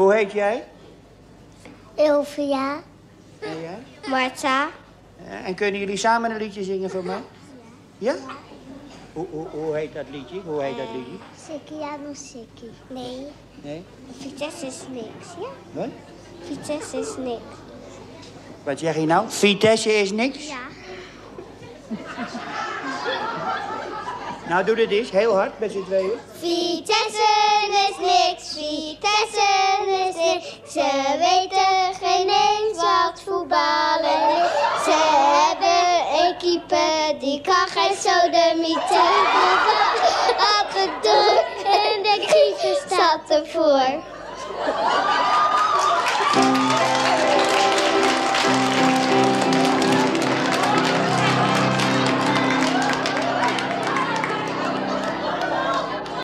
Hoe heet jij? Ilvia. En jij? Marta. Eh, En kunnen jullie samen een liedje zingen voor mij? Ja? Hoe, hoe, hoe heet dat liedje? Hoe heet dat liedje? Sikkiano Sikkie. Nee. Nee? Vitesse is niks, ja? Wat? Vitesse is niks. Wat zeg je nou? Vitesse is niks? Ja. Nou, doe dit eens, heel hard, met z'n tweeën. Vitesse is niks. Ze weten geen eens wat voetballen is. Ze hebben een keeper die kan geen sodemieten. Wat het doen en de keeper staat ervoor.